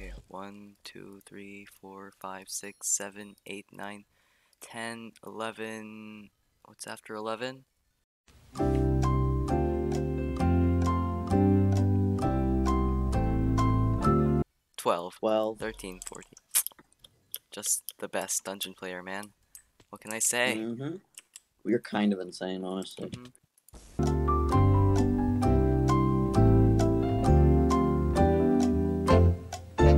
Okay, 1, 2, 3, 4, 5, 6, 7, 8, 9, 10, 11. What's after 11? Twelve. Twelve. 13, 14. Just the best dungeon player, man. What can I say? Mm-hmm. We're kind of insane, honestly. Mhm.